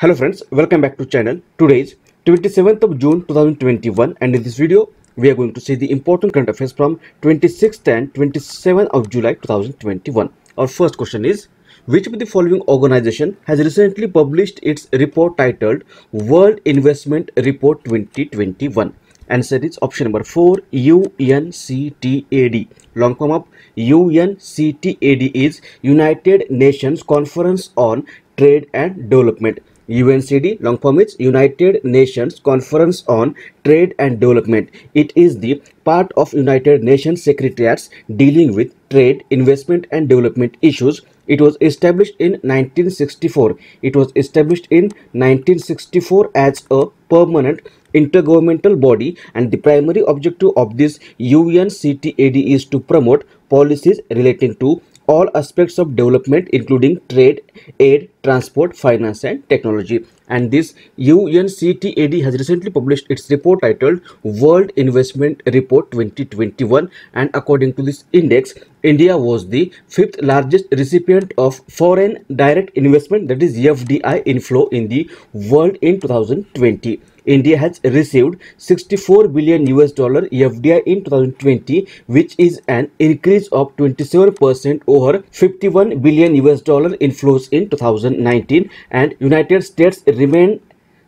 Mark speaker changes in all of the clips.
Speaker 1: Hello friends, welcome back to channel. Today is 27th of June 2021 and in this video we are going to see the important current affairs from 26th and 27th of July 2021. Our first question is which of the following organization has recently published its report titled World Investment Report 2021? Answer is option number 4 UNCTAD. Long form of UNCTAD is United Nations Conference on Trade and Development. UNCD long form is United Nations Conference on Trade and Development. It is the part of United Nations Secretariats dealing with trade, investment and development issues. It was established in 1964. It was established in 1964 as a permanent intergovernmental body and the primary objective of this UNCTAD is to promote policies relating to all aspects of development including trade, aid, transport, finance and technology. And this UNCTAD has recently published its report titled World Investment Report 2021 and according to this index, India was the fifth largest recipient of foreign direct investment that is FDI inflow in the world in 2020. India has received 64 billion US dollar FDI in 2020 which is an increase of 27% over 51 billion US dollar inflows in 2019 and United States remained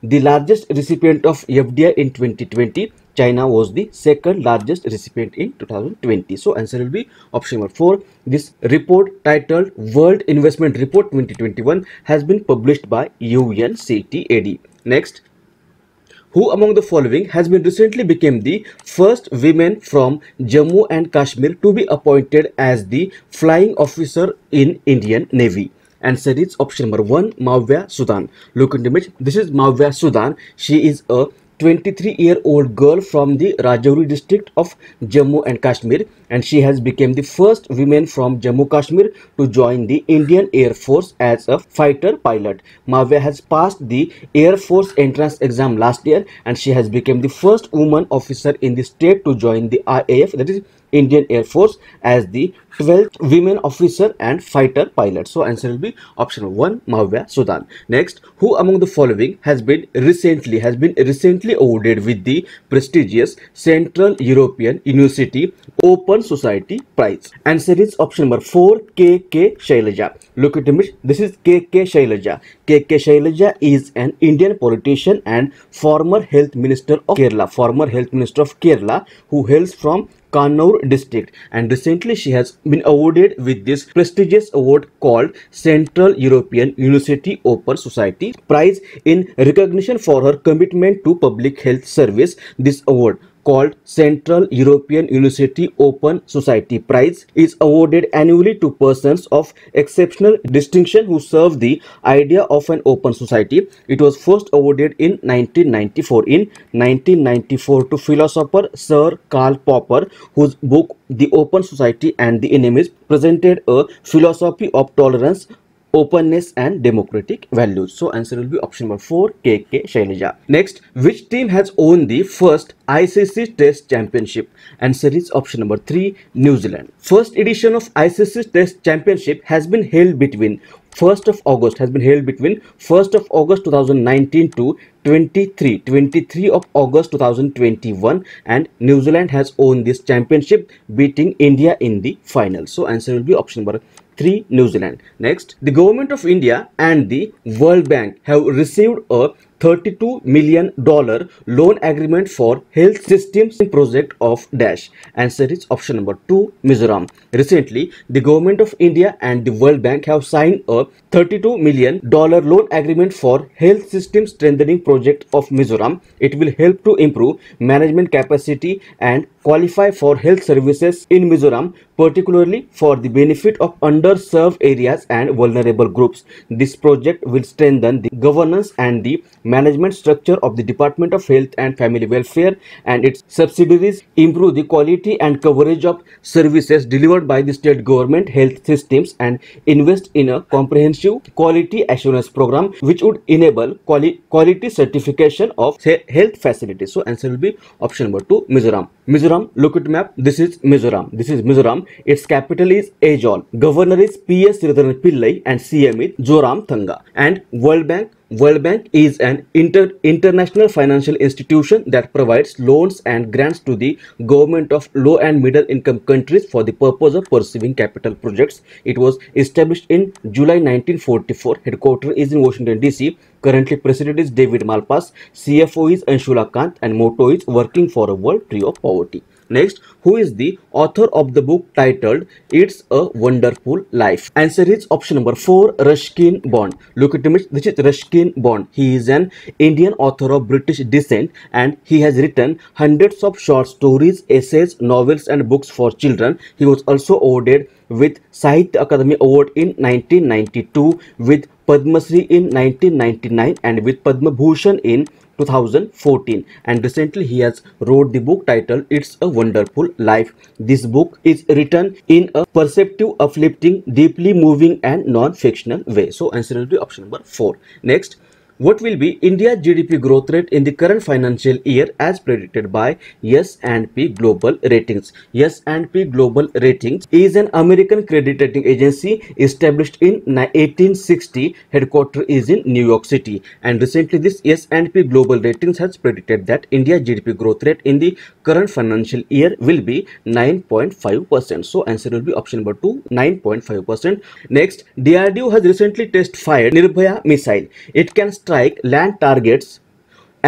Speaker 1: the largest recipient of FDI in 2020 China was the second largest recipient in 2020. So answer will be option number 4. This report titled World Investment Report 2021 has been published by UNCTAD. Next, who among the following has been recently became the first women from Jammu and Kashmir to be appointed as the flying officer in Indian Navy? Answer it's option number 1 Mavya Sudan. Look at the image. This is Mavya Sudan. She is a 23 year old girl from the Rajouri district of Jammu and Kashmir and she has become the first woman from Jammu Kashmir to join the Indian Air Force as a fighter pilot. Mavya has passed the Air Force entrance exam last year and she has become the first woman officer in the state to join the IAF that is Indian Air Force as the 12th women officer and fighter pilot. So answer will be option 1 Mavya Sudan. Next, who among the following has been recently has been recently awarded with the prestigious Central European University Open Society Prize? Answer is option number 4 KK Shailaja. Look at image. This is KK Shailaja. KK Shailaja is an Indian politician and former health minister of Kerala. Former health minister of Kerala who hails from Kannur district and recently she has been awarded with this prestigious award called Central European University Open Society Prize in recognition for her commitment to public health service. This award called Central European University Open Society Prize is awarded annually to persons of exceptional distinction who serve the idea of an open society. It was first awarded in 1994. In 1994 to philosopher Sir Karl Popper whose book The Open Society and the Enemies presented a philosophy of tolerance openness and democratic values. So answer will be option number 4 KK Shailaja. Next, which team has won the first ICC Test Championship? Answer is option number 3 New Zealand. First edition of ICC Test Championship has been held between 1st of August has been held between 1st of August 2019 to 23 23 of August 2021 and New Zealand has won this championship beating India in the final. So answer will be option number 3 New Zealand. Next, the government of India and the World Bank have received a 32 million dollar loan agreement for health systems project of dash answer is option number 2 mizoram. Recently the government of india and the world bank have signed a 32 million dollar loan agreement for health system strengthening project of mizoram. It will help to improve management capacity and qualify for health services in mizoram particularly for the benefit of underserved areas and vulnerable groups. This project will strengthen the governance and the management structure of the Department of Health and Family Welfare and its subsidiaries improve the quality and coverage of services delivered by the state government health systems and invest in a comprehensive quality assurance program which would enable quali quality certification of health facilities. So answer will be option number 2 Mizoram. Mizoram look at map this is Mizoram. This is Mizoram. Its capital is Aizawl. Governor is P.S. Sridharan Pillai and CM is Zoramthanga and World Bank World Bank is an inter international financial institution that provides loans and grants to the government of low and middle income countries for the purpose of pursuing capital projects. It was established in July 1944. Headquarters is in Washington DC. Currently, President is David Malpass. CFO is Anshula Kant and motto is Working for a World Free of Poverty. Next, who is the author of the book titled It's a Wonderful Life? Answer is option number 4, Ruskin Bond. Look at image. This is Ruskin Bond. He is an Indian author of British descent and he has written hundreds of short stories, essays, novels and books for children. He was also awarded with Sahitya Akademi Award in 1992, with Padma Shri in 1999 and with Padma Bhushan in 2014 and recently he has wrote the book titled it's a wonderful life. This book is written in a perceptive uplifting deeply moving and non-fictional way. So answer will be option number four. Next what will be India's GDP growth rate in the current financial year as predicted by S&P Global Ratings? S&P Global Ratings is an American credit rating agency established in 1860. Headquarters is in New York City. And recently this S&P Global Ratings has predicted that India's GDP growth rate in the current financial year will be 9.5%. So answer will be option number 2, 9.5%. Next, DRDO has recently test fired Nirbhay missile. It can strike land targets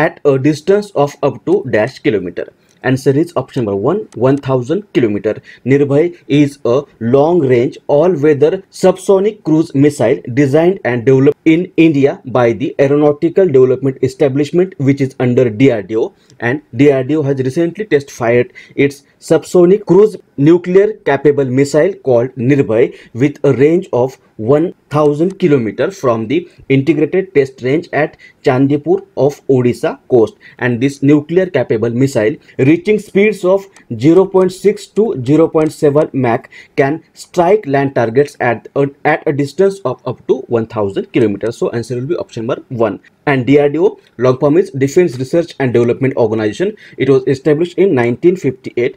Speaker 1: at a distance of up to dash kilometer. Answer is option number 1 1000 kilometer. Nirbhay is a long range all weather subsonic cruise missile designed and developed in India by the Aeronautical Development Establishment which is under DRDO and DRDO has recently test fired its subsonic cruise nuclear capable missile called Nirbhay with a range of 1000 km from the integrated test range at Chandipur of Odisha coast and this nuclear capable missile reaching speeds of 0.6 to 0.7 Mach can strike land targets at a, at a distance of up to 1000 km. So answer will be option number 1 and DRDO long form is Defense Research and Development Organization. It was established in 1958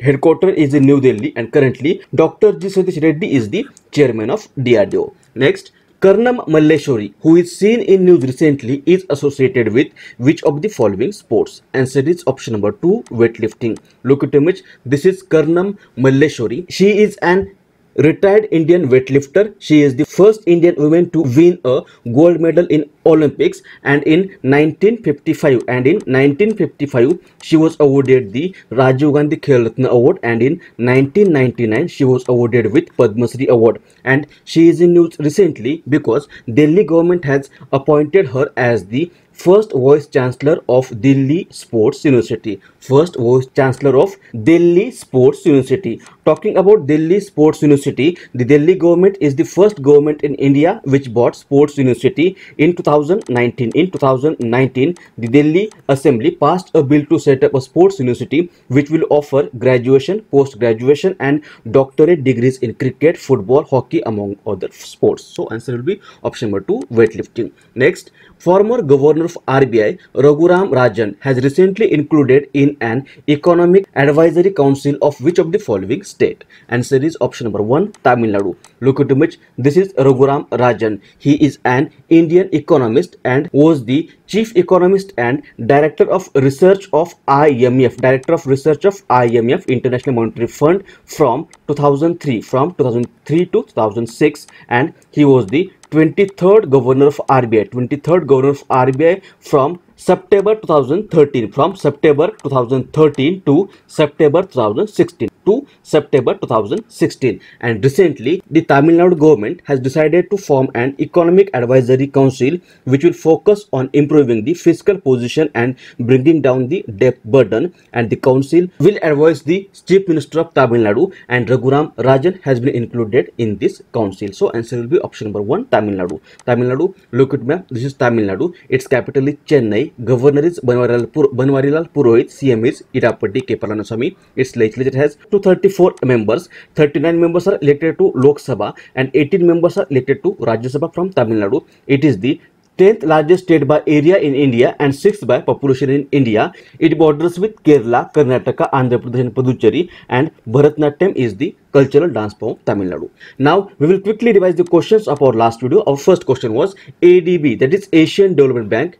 Speaker 1: headquarters is in New Delhi and currently Dr. G. Satish Reddy is the chairman of DRDO. Next, Karnam Malleshwari, who is seen in news recently, is associated with which of the following sports? Answer is option number 2, weightlifting. Look at image. This is Karnam Malleshwari. She is an retired Indian weightlifter. She is the first Indian woman to win a gold medal in Olympics and in 1955 and in 1955 she was awarded the Rajiv Gandhi Khel Ratna Award and in 1999 she was awarded with Padma Shri Award and she is in news recently because Delhi government has appointed her as the first vice chancellor of Delhi Sports University. First vice chancellor of Delhi Sports University. Talking about Delhi Sports University, the Delhi government is the first government in India which bought Sports University in 2019. In 2019, the Delhi Assembly passed a bill to set up a sports university which will offer graduation, post-graduation and doctorate degrees in cricket, football, hockey among other sports. So answer will be option number 2, weightlifting. Next, former governor of RBI, Raghuram Rajan, has recently included in an economic advisory council of which of the following state? Answer is option number 1, Tamil Nadu. Look at image. This is Raghuram Rajan. He is an Indian economist and was the chief economist and director of research of IMF, director of research of IMF, International Monetary Fund from 2003, from 2003 to 2006 and he was the 23rd governor of RBI, 23rd governor of RBI from September 2013, from September 2013 to September 2016 to September 2016 and recently the Tamil Nadu government has decided to form an economic advisory council which will focus on improving the fiscal position and bringing down the debt burden. And the council will advise the chief minister of Tamil Nadu and Raghuram Rajan has been included in this council. So answer will be option number 1 Tamil Nadu. Tamil Nadu look at map this is Tamil Nadu. Its capital is Chennai governor is Banwarilal, Pur Banwarilal Purohit CM is Edappadi K Palaniswamy its legislature has 234 members 39 members are elected to Lok Sabha and 18 members are elected to Rajya Sabha from Tamil Nadu it is the 10th largest state by area in India and 6th by population in India. It borders with Kerala, Karnataka, Andhra Pradesh and Puducherry and Bharatnatyam is the cultural dance form Tamil Nadu. Now we will quickly revise the questions of our last video. Our first question was ADB that is Asian Development Bank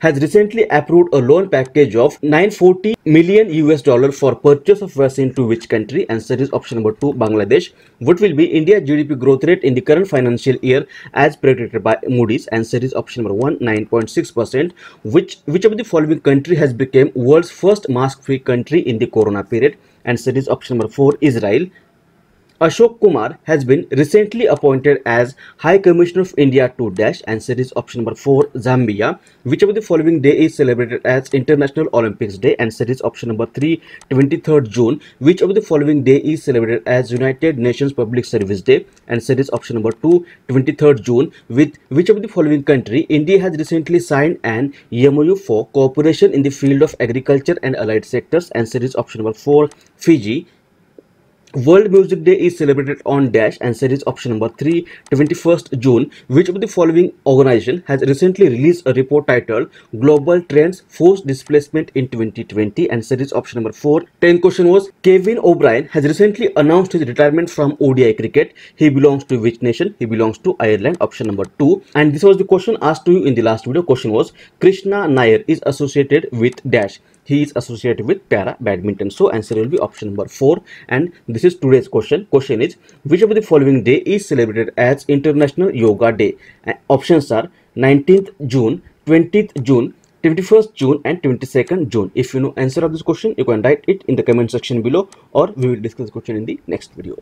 Speaker 1: has recently approved a loan package of 940 million US dollar for purchase of vaccine to which country? Answer is option number 2 Bangladesh. What will be India GDP growth rate in the current financial year as predicted by Moody's? Answer is option number 1 9.6%. Which which of the following country has become world's first mask free country in the corona period? Answer is option number 4 Israel. Ashok Kumar has been recently appointed as High Commissioner of India to Dash. Is option number 4 Zambia. Which of the following day is celebrated as International Olympics Day? Answer is option number 3 23rd June. Which of the following day is celebrated as United Nations Public Service Day? Answer is option number 2 23rd June. With which of the following country India has recently signed an MOU for cooperation in the field of agriculture and allied sectors? Answer is option number 4 Fiji. World Music Day is celebrated on Dash and series option number 3, 21st June. Which of the following organization has recently released a report titled Global Trends Forced Displacement in 2020 and series option number 4. 10 question was Kevin O'Brien has recently announced his retirement from ODI cricket. He belongs to which nation? He belongs to Ireland option number 2. And this was the question asked to you in the last video. Question was Krishna Nagar is associated with Dash he is associated with para badminton so answer will be option number 4 and this is today's question question is which of the following day is celebrated as international yoga day and options are 19th june 20th june 21st June and 22nd June. If you know answer of this question, you can write it in the comment section below or we will discuss the question in the next video.